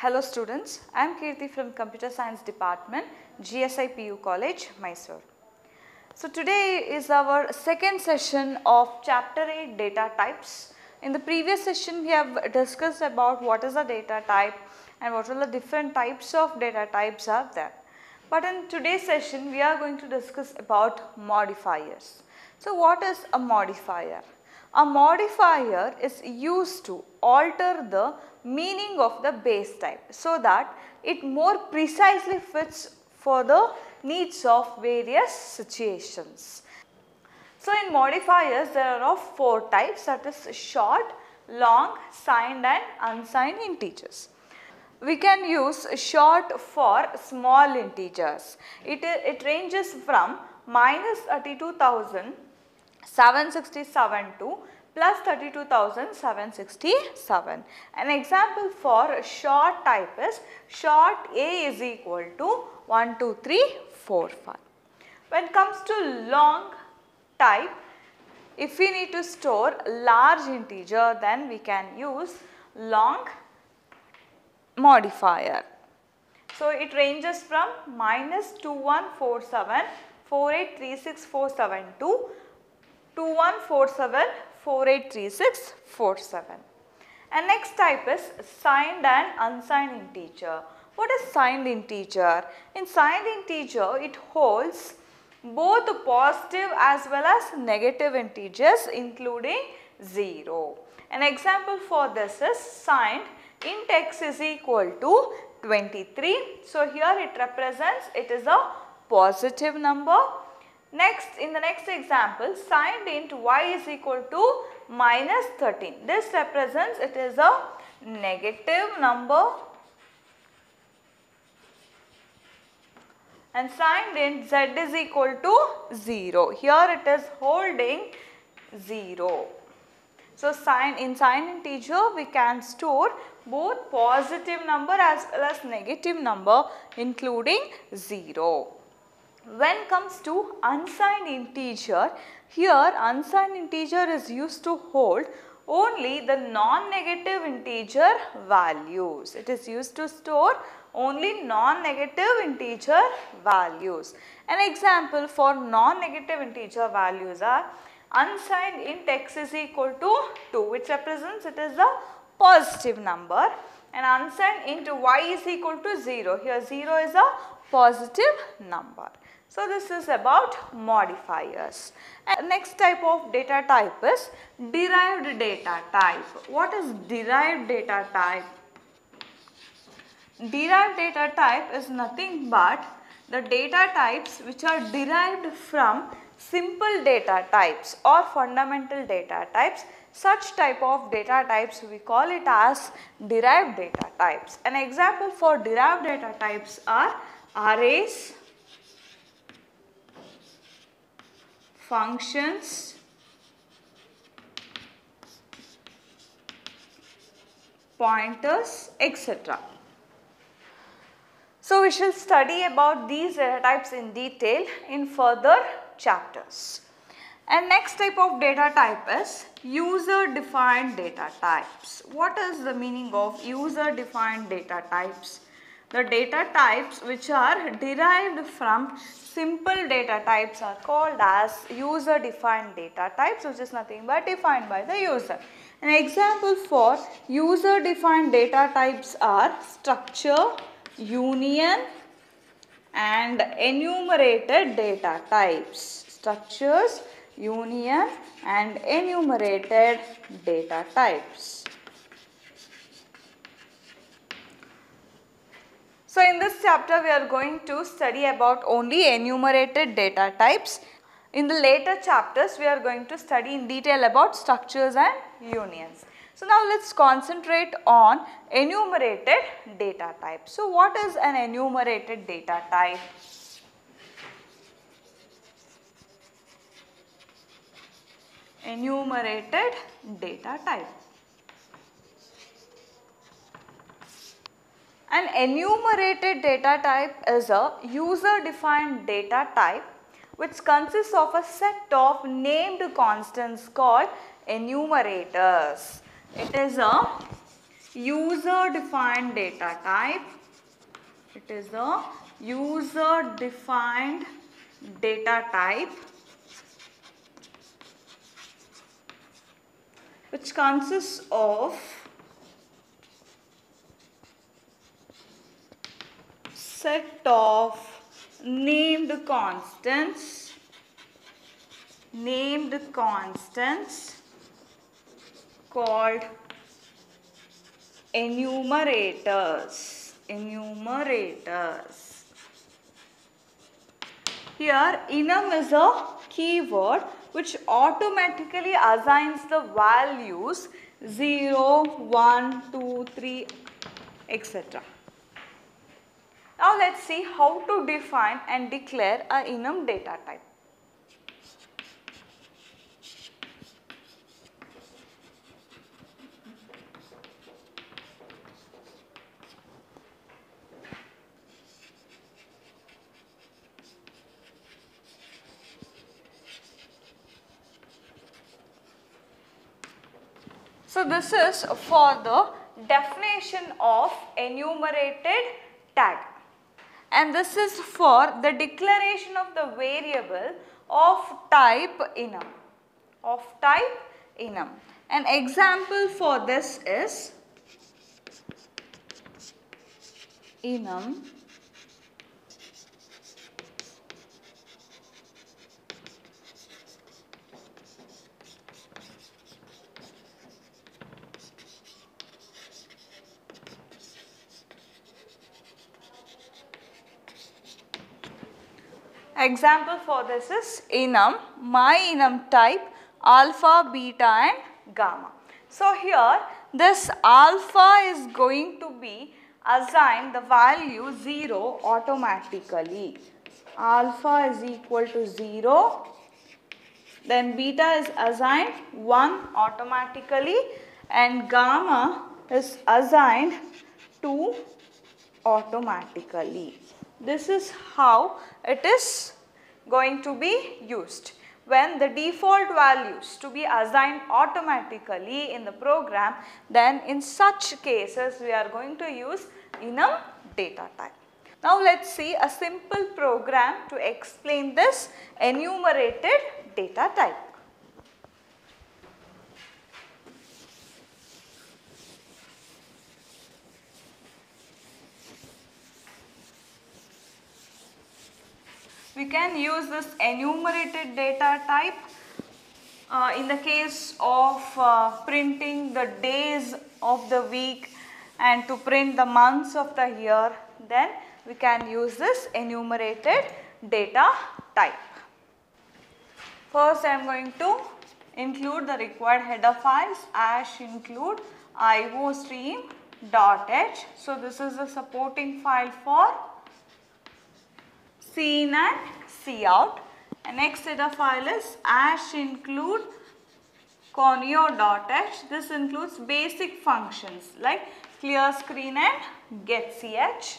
Hello students, I am Kirti from Computer Science Department, GSI PU College, Mysore. So today is our second session of chapter 8 data types. In the previous session we have discussed about what is a data type and what are the different types of data types are there. But in today's session we are going to discuss about modifiers. So what is a modifier? A modifier is used to alter the meaning of the base type so that it more precisely fits for the needs of various situations. So in modifiers there are of four types that is short, long, signed and unsigned integers. We can use short for small integers. It, it ranges from minus 32,767 to plus 32,767. An example for short type is short A is equal to 1, 2, 3, 4, 5. When it comes to long type, if we need to store large integer then we can use long modifier. So it ranges from minus 2147 4836472 2147 483647. And next type is signed and unsigned integer. What is signed integer? In signed integer, it holds both positive as well as negative integers including 0. An example for this is signed int x is equal to 23. So here it represents it is a positive number Next, in the next example, signed int y is equal to minus 13. This represents it is a negative number and signed int z is equal to 0. Here it is holding 0. So, sign in sign integer we can store both positive number as well as negative number including 0. When comes to unsigned integer, here unsigned integer is used to hold only the non-negative integer values. It is used to store only non-negative integer values. An example for non-negative integer values are unsigned int x is equal to 2 which represents it is a positive number and unsigned int y is equal to 0. Here 0 is a positive number. So, this is about modifiers. And next type of data type is derived data type. What is derived data type? Derived data type is nothing but the data types which are derived from simple data types or fundamental data types. Such type of data types we call it as derived data types. An example for derived data types are arrays, functions, pointers, etc. So, we shall study about these data types in detail in further chapters. And next type of data type is user defined data types. What is the meaning of user defined data types? The data types which are derived from simple data types are called as user defined data types which is nothing but defined by the user. An example for user defined data types are structure, union and enumerated data types. Structures, union and enumerated data types. So, in this chapter we are going to study about only enumerated data types. In the later chapters we are going to study in detail about structures and unions. So, now let us concentrate on enumerated data type. So, what is an enumerated data type? Enumerated data type. An enumerated data type is a user defined data type which consists of a set of named constants called enumerators. It is a user defined data type. It is a user defined data type which consists of set of named constants named constants called enumerators enumerators. Here enum is a keyword which automatically assigns the values 0 1 2 3 etc let's see how to define and declare a enum data type. So this is for the definition of enumerated tag and this is for the declaration of the variable of type enum of type enum. An example for this is enum Example for this is enum, my enum type alpha, beta and gamma. So here this alpha is going to be assigned the value 0 automatically. Alpha is equal to 0 then beta is assigned 1 automatically and gamma is assigned 2 automatically. This is how it is going to be used. When the default values to be assigned automatically in the program, then in such cases we are going to use enum data type. Now let's see a simple program to explain this enumerated data type. We can use this enumerated data type uh, in the case of uh, printing the days of the week and to print the months of the year then we can use this enumerated data type. First I am going to include the required header files as include iostream.h. So this is the supporting file for cin and out And next data file is hash include conio.h. This includes basic functions like clear screen and getch.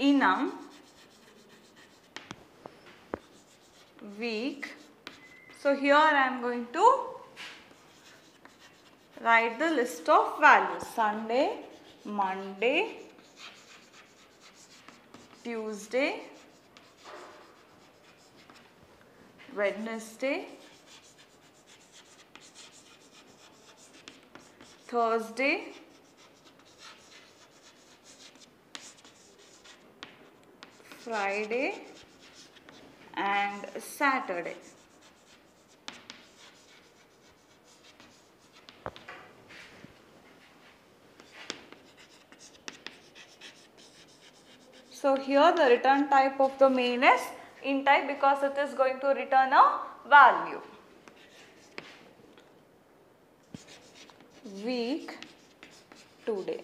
Enum week. So here I am going to write the list of values Sunday, Monday, Tuesday, Wednesday, Thursday, Friday and Saturday. So here the return type of the main is int type because it is going to return a value. Week today.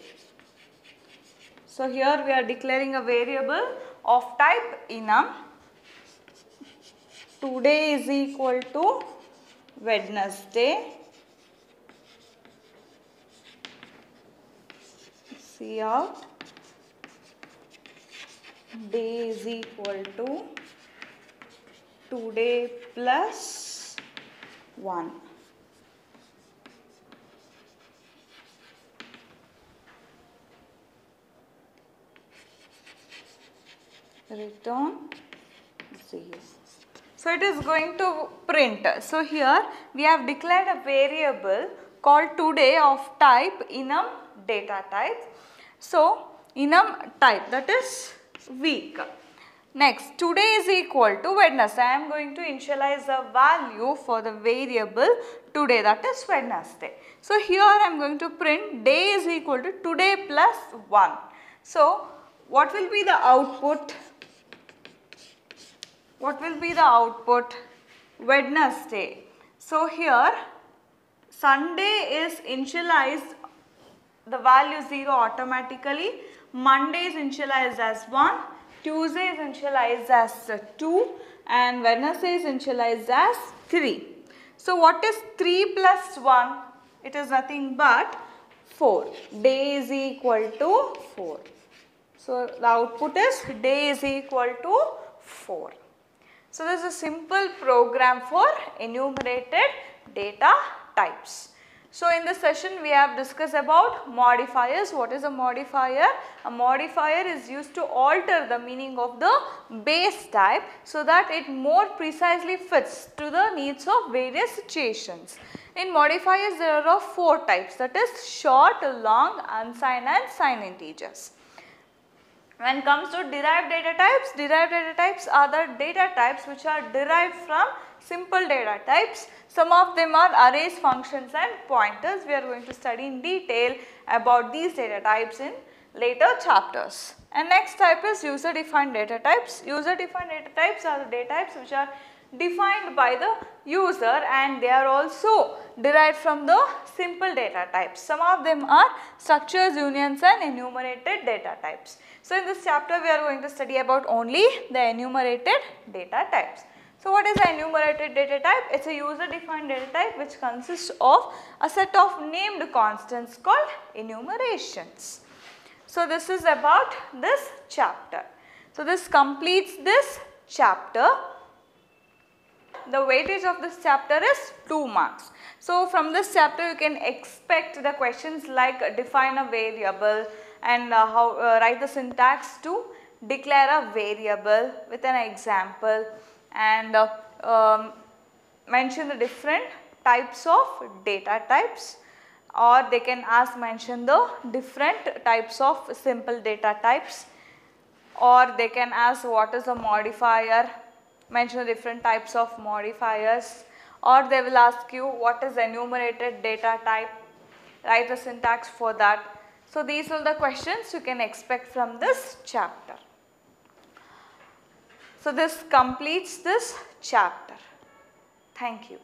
So here we are declaring a variable of type enum. Today is equal to Wednesday. cout day is equal to today plus 1. return 0. So it is going to print. So here we have declared a variable called today of type enum data type. So enum type that is week. Next today is equal to Wednesday. I am going to initialize a value for the variable today that is Wednesday. So here I am going to print day is equal to today plus 1. So what will be the output? What will be the output? Wednesday. So here Sunday is initialized the value 0 automatically. Monday is initialized as 1. Tuesday is initialized as 2 and Wednesday is initialized as 3. So what is 3 plus 1? It is nothing but 4. Day is equal to 4. So the output is day is equal to 4. So this is a simple program for enumerated data types. So in this session we have discussed about modifiers. What is a modifier? A modifier is used to alter the meaning of the base type so that it more precisely fits to the needs of various situations. In modifiers there are four types that is short, long, unsigned and signed integers. When it comes to derived data types, derived data types are the data types which are derived from simple data types. Some of them are arrays, functions and pointers. We are going to study in detail about these data types in later chapters. And next type is user defined data types. User defined data types are the data types which are defined by the user and they are also derived from the simple data types. Some of them are structures, unions and enumerated data types. So in this chapter we are going to study about only the enumerated data types. So what is an enumerated data type? It's a user defined data type which consists of a set of named constants called enumerations. So this is about this chapter. So this completes this chapter the weightage of this chapter is 2 marks. So from this chapter you can expect the questions like define a variable and uh, how uh, write the syntax to declare a variable with an example and uh, um, mention the different types of data types or they can ask mention the different types of simple data types or they can ask what is a modifier mention different types of modifiers or they will ask you what is enumerated data type, write the syntax for that. So these are the questions you can expect from this chapter. So this completes this chapter. Thank you.